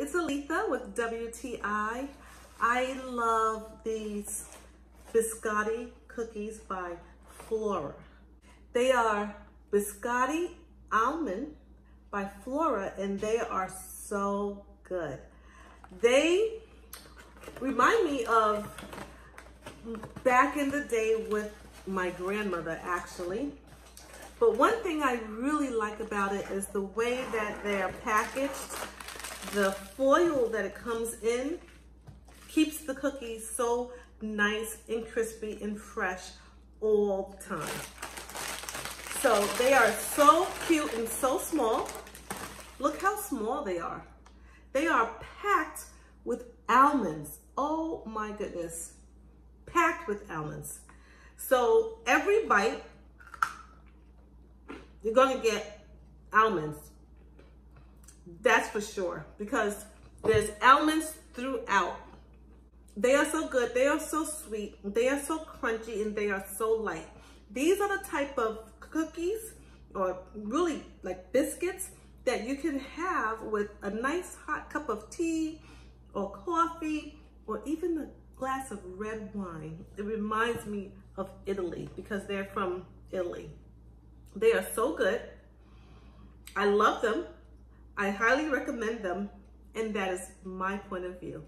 Letha with WTI. I love these biscotti cookies by Flora. They are biscotti almond by Flora and they are so good. They remind me of back in the day with my grandmother actually. But one thing I really like about it is the way that they're packaged. The foil that it comes in keeps the cookies so nice and crispy and fresh all the time. So they are so cute and so small. Look how small they are. They are packed with almonds. Oh my goodness. Packed with almonds. So every bite, you're gonna get almonds. That's for sure because there's almonds throughout. They are so good. They are so sweet. They are so crunchy and they are so light. These are the type of cookies or really like biscuits that you can have with a nice hot cup of tea or coffee or even a glass of red wine. It reminds me of Italy because they're from Italy. They are so good. I love them. I highly recommend them. And that is my point of view.